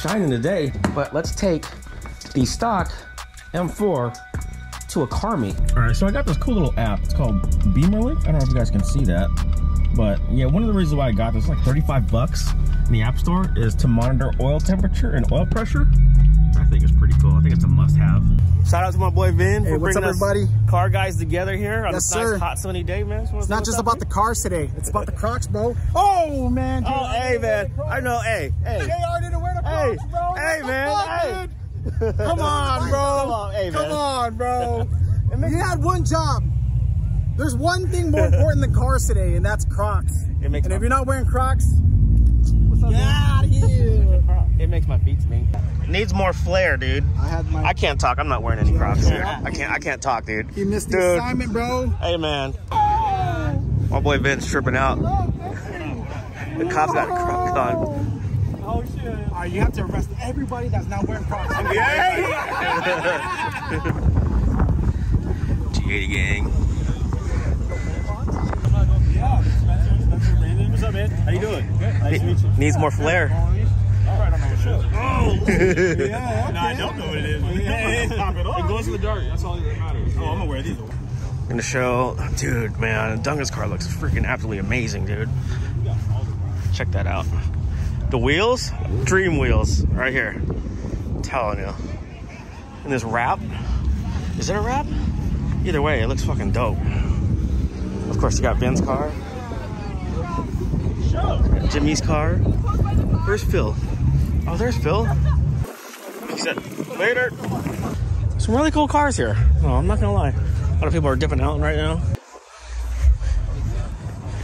sun's shining today, but let's take the stock M4 to a car Carmi. All right, so I got this cool little app. It's called BimmerLink. I don't know if you guys can see that, but yeah, one of the reasons why I got this, like 35 bucks in the App Store, is to monitor oil temperature and oil pressure. I think it's pretty cool. I think it's a must-have. Shout out to my boy Vin hey, for what's bringing up, everybody? car guys together here on yes, this sir. nice hot sunny day, man. It's not just about the cars today. It's about the Crocs, bro. Oh man. Oh, hey man. I know. Hey, hey. JR didn't wear the Crocs, Hey, bro. hey, man, hey. dude? Come on, bro. Come on, hey. Come on, bro. you had one job. There's one thing more important than cars today, and that's Crocs. It makes and if you're not wearing Crocs, get out of here. It makes my feet stink. Needs more flair, dude. I. I can't talk. I'm not wearing any Crocs here. I can't. I can't talk, dude. He missed the Dude. assignment, bro. Hey, man. My boy Vin's tripping out. The cops got Crocs on. Oh shit! All right, you have to arrest everybody that's not wearing Crocs. G80 gang. What's up, man? How you doing? Good. Nice to meet you. Needs more flair. All right, I'm not sure. Oh! Yeah, no, I don't know what it is. Yeah, Pop it goes in the dark. That's all that matters. Oh, I'm gonna wear these. Gonna show, dude, man, Dunga's car looks freaking absolutely amazing, dude. Check that out. The wheels, dream wheels, right here. I'm telling you. And this wrap, is it a wrap? Either way, it looks fucking dope. Of course, you got Ben's car, Jimmy's car. Where's Phil? Oh, there's Phil. He said, later. Some really cool cars here. Oh, I'm not gonna lie. A lot of people are dipping out right now.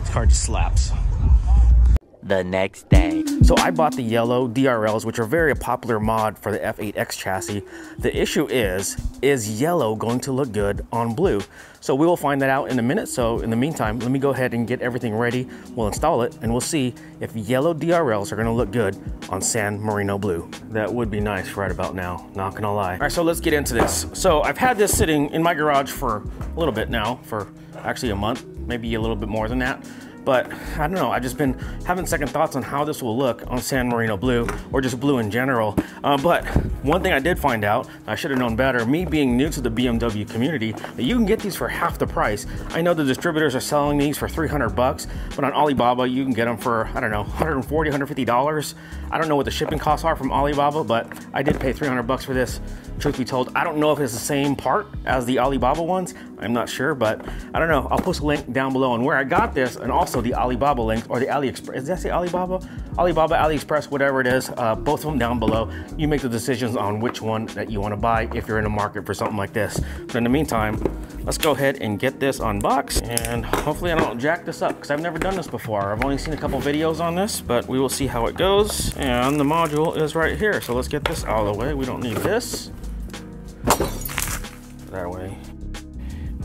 This car just slaps. The next day. So I bought the yellow DRLs, which are very popular mod for the F8X chassis. The issue is, is yellow going to look good on blue? So we will find that out in a minute. So in the meantime, let me go ahead and get everything ready. We'll install it and we'll see if yellow DRLs are gonna look good on San Marino blue. That would be nice right about now, not gonna lie. All right, so let's get into this. So I've had this sitting in my garage for a little bit now, for actually a month, maybe a little bit more than that. But I don't know, I've just been having second thoughts on how this will look on San Marino blue or just blue in general. Uh, but one thing I did find out, I should have known better, me being new to the BMW community, that you can get these for half the price. I know the distributors are selling these for 300 bucks, but on Alibaba you can get them for, I don't know, 140, 150 dollars. I don't know what the shipping costs are from Alibaba, but I did pay 300 bucks for this. Truth be told, I don't know if it's the same part as the Alibaba ones. I'm not sure, but I don't know. I'll post a link down below on where I got this and also the Alibaba link or the AliExpress. Is that say Alibaba? Alibaba, AliExpress, whatever it is. Uh, both of them down below. You make the decisions on which one that you want to buy if you're in the market for something like this. But in the meantime, let's go ahead and get this unboxed and hopefully I don't jack this up because I've never done this before. I've only seen a couple videos on this, but we will see how it goes. And the module is right here. So let's get this out of the way. We don't need this.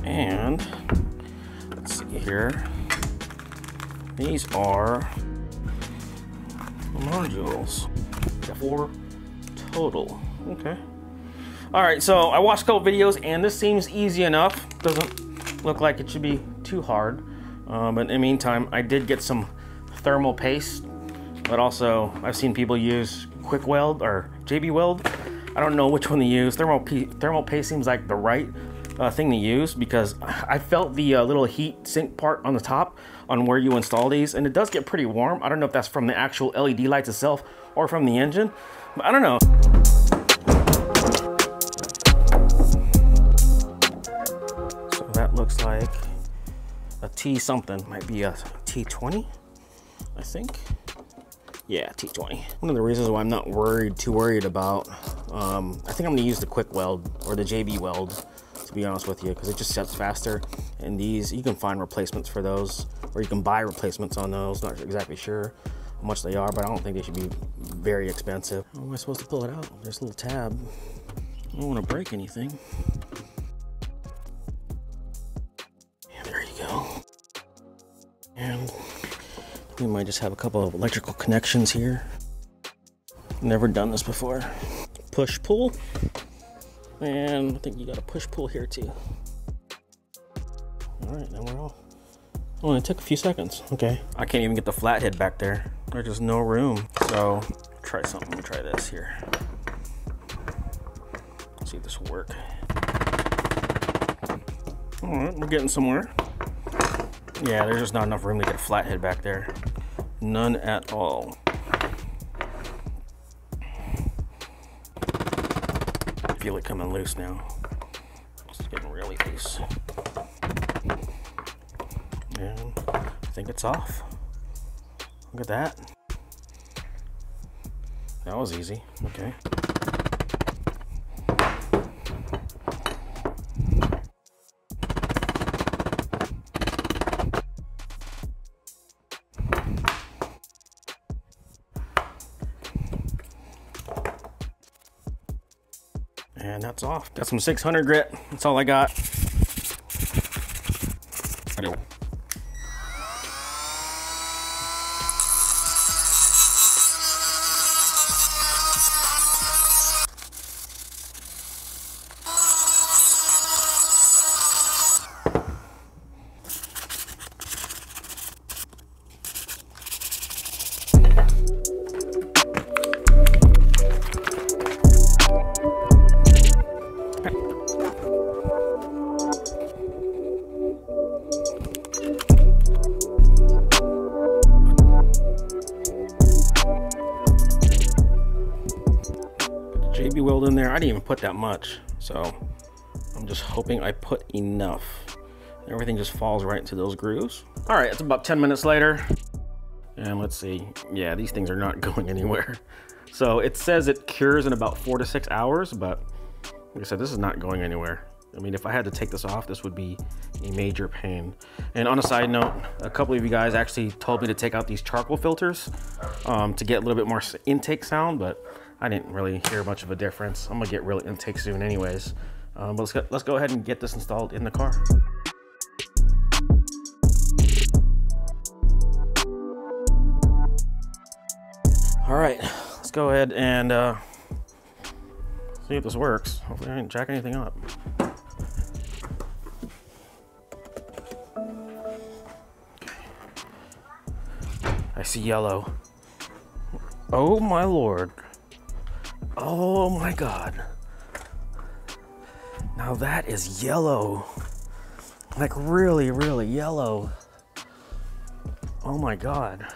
And let's see here. These are modules. Four total. Okay. All right, so I watched a couple videos and this seems easy enough. Doesn't look like it should be too hard. Uh, but in the meantime, I did get some thermal paste, but also I've seen people use quick weld or JB weld. I don't know which one to use. Thermal, thermal paste seems like the right uh, thing to use because I felt the uh, little heat sink part on the top on where you install these and it does get pretty warm. I don't know if that's from the actual LED lights itself or from the engine, but I don't know. So that looks like a T something, might be a T20, I think. Yeah, T20. One of the reasons why I'm not worried, too worried about, um, I think I'm gonna use the quick weld or the JB weld, to be honest with you, because it just sets faster. And these, you can find replacements for those, or you can buy replacements on those. Not exactly sure how much they are, but I don't think they should be very expensive. How am I supposed to pull it out? There's a little tab. I don't want to break anything. Yeah, there you go. And we might just have a couple of electrical connections here. Never done this before. Push pull. And I think you got a push pull here too. All right, now we're all. Oh, it took a few seconds. Okay. I can't even get the flathead back there. There's just no room. So try something. Let me try this here. Let's see if this will work. All right, we're getting somewhere. Yeah, there's just not enough room to get a flathead back there. None at all. Feel it coming loose now. It's getting really loose. And I think it's off. Look at that. That was easy. Okay. That's off. Got some 600 grit. That's all I got. Weld in there. I didn't even put that much. So I'm just hoping I put enough. Everything just falls right into those grooves. All right, it's about 10 minutes later. And let's see. Yeah, these things are not going anywhere. So it says it cures in about four to six hours, but like I said, this is not going anywhere. I mean, if I had to take this off, this would be a major pain. And on a side note, a couple of you guys actually told me to take out these charcoal filters um, to get a little bit more intake sound, but I didn't really hear much of a difference. I'm gonna get real intake soon anyways. Um, but let's go, let's go ahead and get this installed in the car. All right, let's go ahead and uh, see if this works. Hopefully I didn't jack anything up. I see yellow. Oh my lord. Oh my god. Now that is yellow. Like really, really yellow. Oh my god.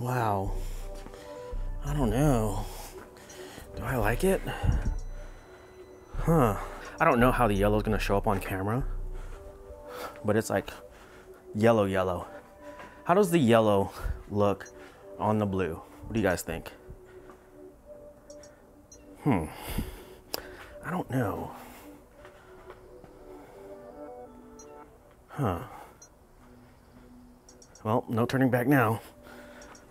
Wow. I don't know. Do I like it? Huh. I don't know how the yellow is gonna show up on camera, but it's like yellow, yellow. How does the yellow look on the blue? What do you guys think? Hmm. I don't know. Huh. Well, no turning back now.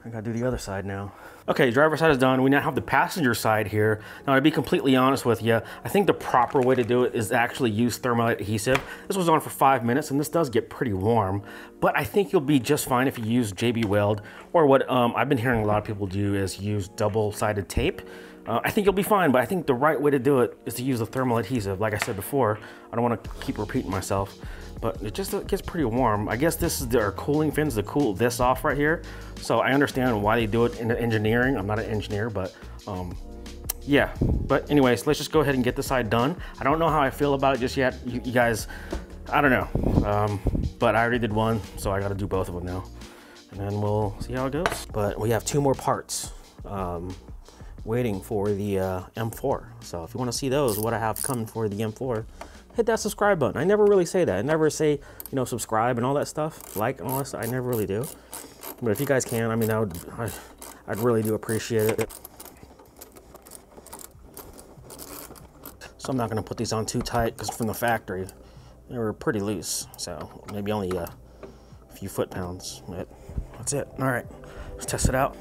I gotta do the other side now. Okay, driver side is done. We now have the passenger side here. Now, to be completely honest with you, I think the proper way to do it is actually use thermal adhesive. This was on for five minutes, and this does get pretty warm, but I think you'll be just fine if you use JB Weld, or what um, I've been hearing a lot of people do is use double-sided tape. Uh, I think you'll be fine, but I think the right way to do it is to use the thermal adhesive. Like I said before, I don't want to keep repeating myself, but it just it gets pretty warm. I guess this is their cooling fins to cool this off right here. So I understand why they do it in engineering. I'm not an engineer, but um, yeah. But anyways, let's just go ahead and get this side done. I don't know how I feel about it just yet. You, you guys, I don't know. Um, but I already did one, so I got to do both of them now. And then we'll see how it goes. But we have two more parts. Um, waiting for the uh, M4. So if you want to see those, what I have coming for the M4, hit that subscribe button. I never really say that. I never say, you know, subscribe and all that stuff, like and all that stuff. I never really do. But if you guys can, I mean, I would, I, I'd really do appreciate it. So I'm not going to put these on too tight because from the factory, they were pretty loose. So maybe only a few foot pounds. But that's it. All right, let's test it out.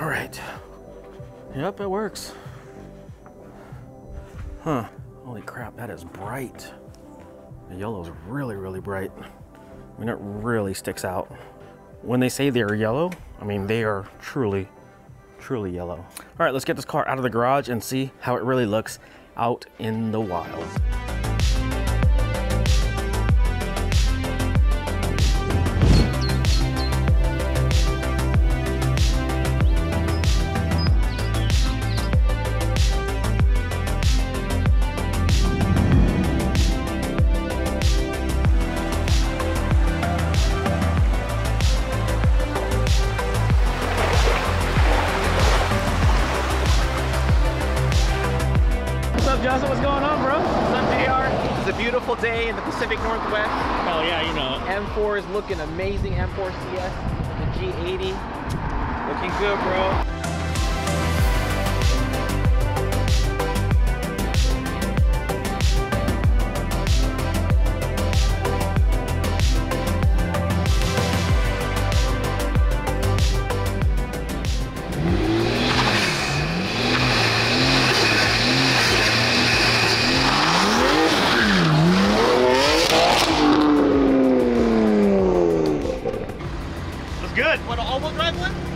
All right. Yep, it works. Huh. Holy crap, that is bright. The yellow is really, really bright. I mean, it really sticks out. When they say they're yellow, I mean, they are truly, truly yellow. All right, let's get this car out of the garage and see how it really looks out in the wild. Looking amazing. M4 CS, the G80. Looking good, bro.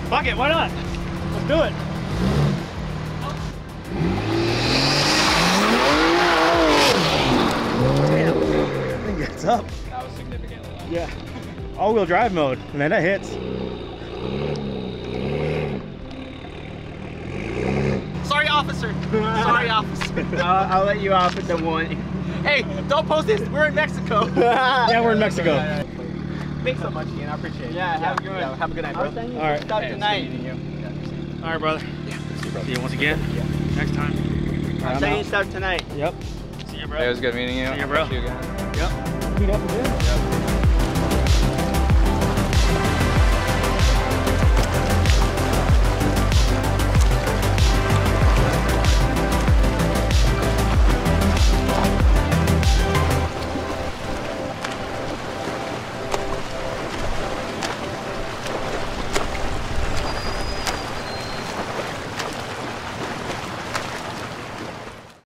Fuck it, why not? Let's do it. Damn, thing gets up. That was significantly loud. Yeah. All-wheel drive mode, and then that hits. Sorry, officer. Sorry, officer. I'll let you off at the one. hey, don't post this. We're in Mexico. Yeah, we're in Mexico. Thanks so much, Ian. I appreciate it. Yeah, have a good one. yeah, have a good night, bro. All right. Stop tonight. All right, brother. Yeah. See you once again. Yeah. Next time. I'm saying stuff tonight. Yep. See you, bro. It was good meeting you. See you, bro. See you again. Yep. Meet up again.